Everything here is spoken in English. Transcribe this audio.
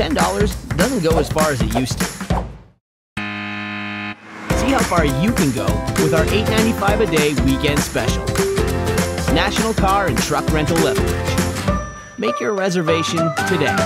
$10 doesn't go as far as it used to. See how far you can go with our $8.95 a day weekend special. National Car and Truck Rental Leverage. Make your reservation today.